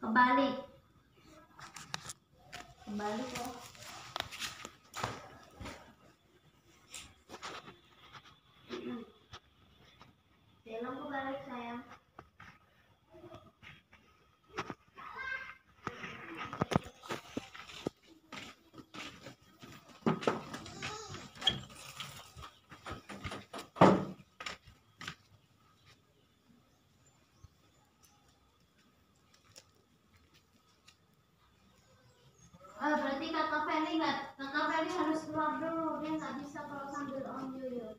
Kebalik. Kebalik oh. Mm-mm. Dia lang kebalik sayang. Harus keluar dulu, dia nggak bisa kalau sambil on YouTube.